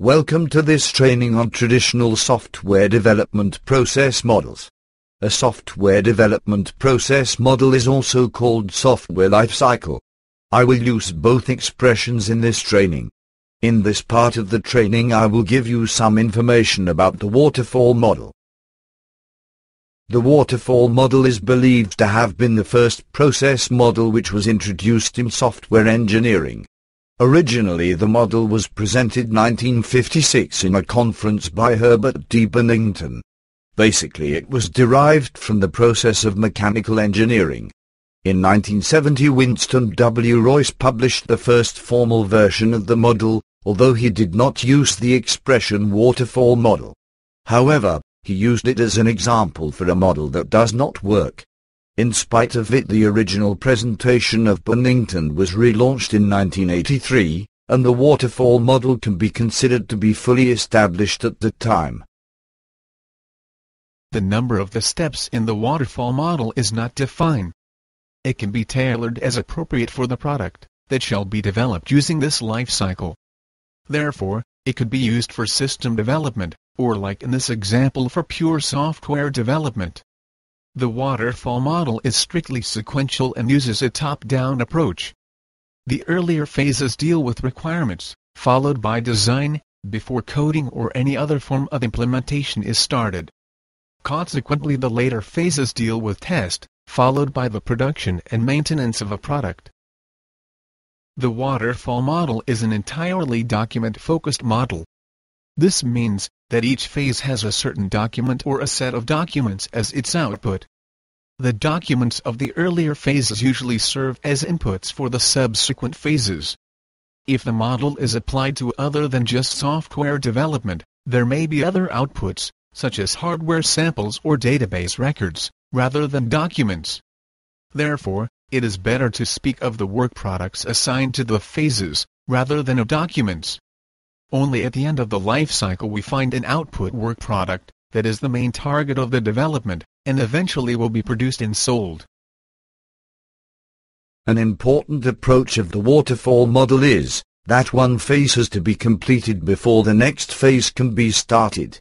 Welcome to this training on traditional software development process models. A software development process model is also called software lifecycle. I will use both expressions in this training. In this part of the training I will give you some information about the waterfall model. The waterfall model is believed to have been the first process model which was introduced in software engineering. Originally the model was presented 1956 in a conference by Herbert D. Benington. Basically it was derived from the process of mechanical engineering. In 1970 Winston W. Royce published the first formal version of the model, although he did not use the expression waterfall model. However, he used it as an example for a model that does not work. In spite of it the original presentation of Benington was relaunched in 1983, and the waterfall model can be considered to be fully established at the time. The number of the steps in the waterfall model is not defined. It can be tailored as appropriate for the product that shall be developed using this life cycle. Therefore, it could be used for system development, or like in this example for pure software development. The waterfall model is strictly sequential and uses a top-down approach. The earlier phases deal with requirements, followed by design, before coding or any other form of implementation is started. Consequently the later phases deal with test, followed by the production and maintenance of a product. The waterfall model is an entirely document-focused model. This means that each phase has a certain document or a set of documents as its output. The documents of the earlier phases usually serve as inputs for the subsequent phases. If the model is applied to other than just software development, there may be other outputs, such as hardware samples or database records, rather than documents. Therefore, it is better to speak of the work products assigned to the phases, rather than of documents. Only at the end of the life cycle we find an output work product, that is the main target of the development, and eventually will be produced and sold. An important approach of the waterfall model is that one phase has to be completed before the next phase can be started.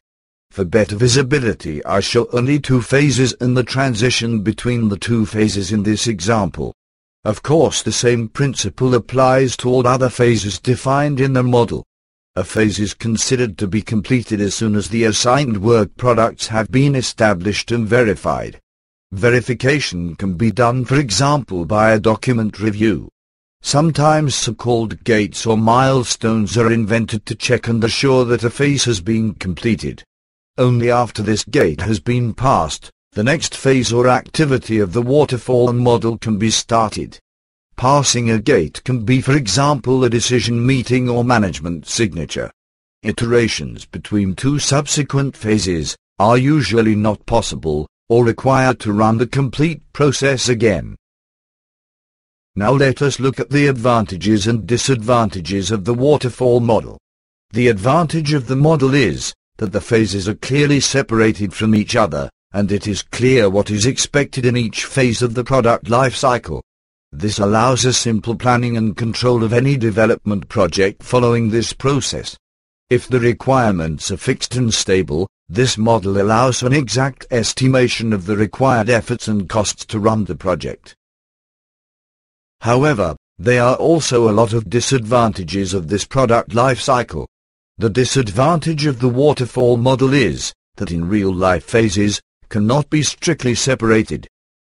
For better visibility I show only two phases and the transition between the two phases in this example. Of course the same principle applies to all other phases defined in the model. A phase is considered to be completed as soon as the assigned work products have been established and verified. Verification can be done for example by a document review. Sometimes so-called gates or milestones are invented to check and assure that a phase has been completed. Only after this gate has been passed, the next phase or activity of the waterfall model can be started. Passing a gate can be for example a decision meeting or management signature. Iterations between two subsequent phases are usually not possible, or required to run the complete process again. Now let us look at the advantages and disadvantages of the waterfall model. The advantage of the model is that the phases are clearly separated from each other, and it is clear what is expected in each phase of the product life cycle. This allows a simple planning and control of any development project following this process. If the requirements are fixed and stable, this model allows an exact estimation of the required efforts and costs to run the project. However, there are also a lot of disadvantages of this product life cycle. The disadvantage of the waterfall model is that in real-life phases cannot be strictly separated.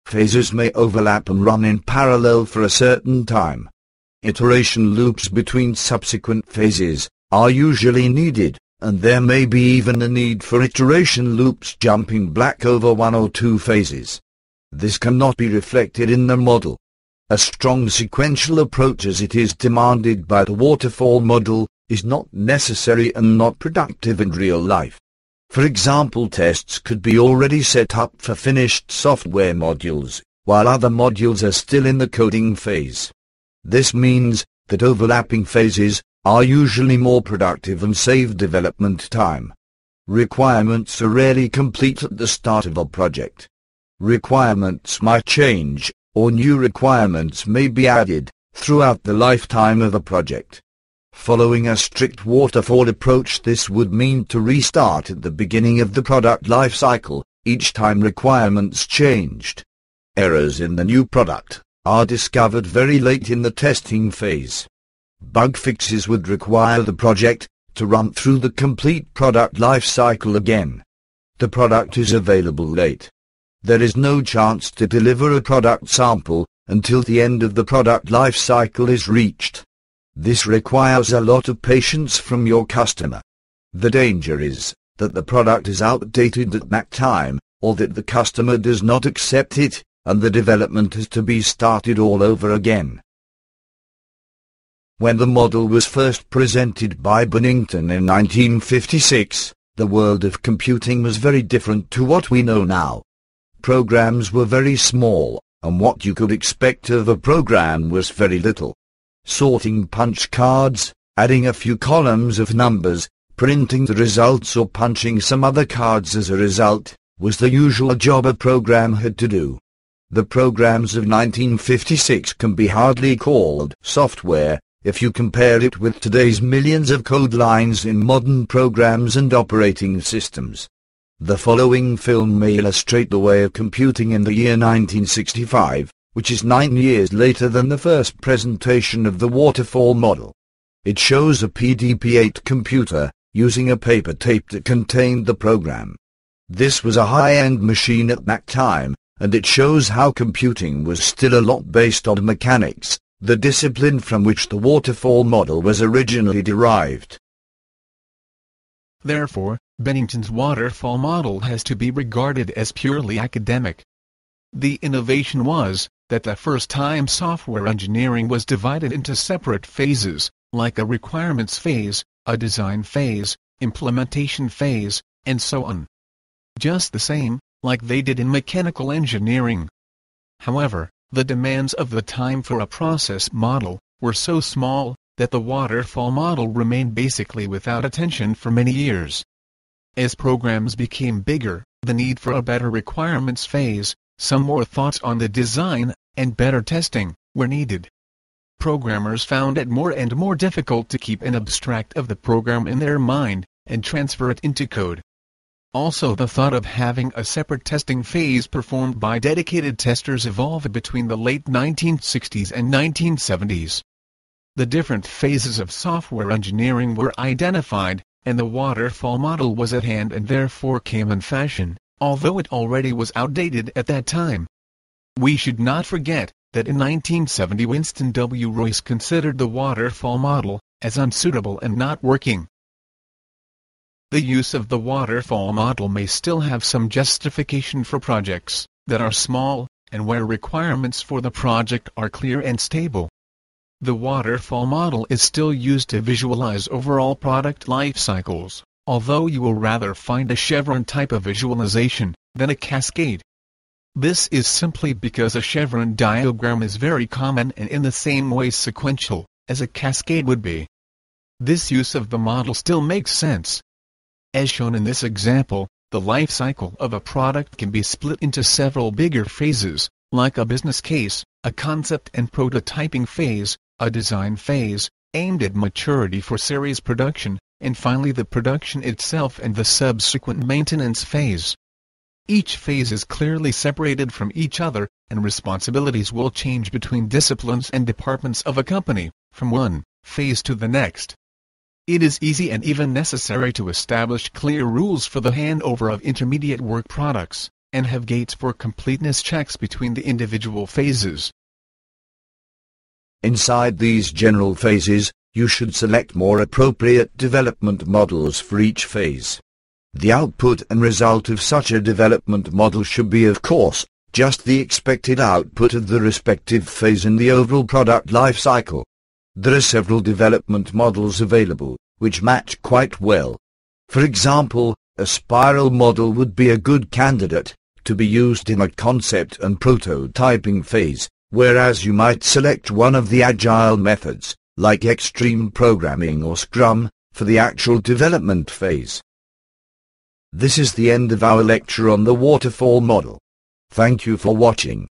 Phases may overlap and run in parallel for a certain time. Iteration loops between subsequent phases are usually needed, and there may be even a need for iteration loops jumping back over one or two phases. This cannot be reflected in the model. A strong sequential approach as it is demanded by the waterfall model is not necessary and not productive in real life. For example tests could be already set up for finished software modules, while other modules are still in the coding phase. This means that overlapping phases are usually more productive and save development time. Requirements are rarely complete at the start of a project. Requirements might change, or new requirements may be added, throughout the lifetime of a project. Following a strict waterfall approach this would mean to restart at the beginning of the product life cycle, each time requirements changed. Errors in the new product are discovered very late in the testing phase. Bug fixes would require the project to run through the complete product life cycle again. The product is available late. There is no chance to deliver a product sample until the end of the product life cycle is reached. This requires a lot of patience from your customer. The danger is that the product is outdated at that time, or that the customer does not accept it, and the development has to be started all over again. When the model was first presented by Benington in 1956, the world of computing was very different to what we know now. Programs were very small, and what you could expect of a program was very little sorting punch cards, adding a few columns of numbers, printing the results or punching some other cards as a result, was the usual job a program had to do. The programs of 1956 can be hardly called software, if you compare it with today's millions of code lines in modern programs and operating systems. The following film may illustrate the way of computing in the year 1965, which is nine years later than the first presentation of the waterfall model. It shows a PDP-8 computer, using a paper tape that contained the program. This was a high-end machine at that time, and it shows how computing was still a lot based on mechanics, the discipline from which the waterfall model was originally derived. Therefore, Benington's waterfall model has to be regarded as purely academic. The innovation was, that the first time software engineering was divided into separate phases, like a requirements phase, a design phase, implementation phase, and so on. Just the same, like they did in mechanical engineering. However, the demands of the time for a process model were so small that the waterfall model remained basically without attention for many years. As programs became bigger, the need for a better requirements phase, some more thoughts on the design, and better testing, were needed. Programmers found it more and more difficult to keep an abstract of the program in their mind, and transfer it into code. Also the thought of having a separate testing phase performed by dedicated testers evolved between the late 1960s and 1970s. The different phases of software engineering were identified, and the waterfall model was at hand and therefore came in fashion although it already was outdated at that time. We should not forget that in 1970 Winston W. Royce considered the waterfall model as unsuitable and not working. The use of the waterfall model may still have some justification for projects that are small and where requirements for the project are clear and stable. The waterfall model is still used to visualize overall product life cycles although you will rather find a chevron type of visualization than a cascade. This is simply because a chevron diagram is very common and in the same way sequential as a cascade would be. This use of the model still makes sense. As shown in this example, the life cycle of a product can be split into several bigger phases, like a business case, a concept and prototyping phase, a design phase, aimed at maturity for series production, and finally the production itself and the subsequent maintenance phase. Each phase is clearly separated from each other, and responsibilities will change between disciplines and departments of a company, from one phase to the next. It is easy and even necessary to establish clear rules for the handover of intermediate work products, and have gates for completeness checks between the individual phases. Inside these general phases, you should select more appropriate development models for each phase. The output and result of such a development model should be of course, just the expected output of the respective phase in the overall product life cycle. There are several development models available, which match quite well. For example, a spiral model would be a good candidate to be used in a concept and prototyping phase, whereas you might select one of the agile methods, like extreme programming or Scrum, for the actual development phase. This is the end of our lecture on the waterfall model. Thank you for watching.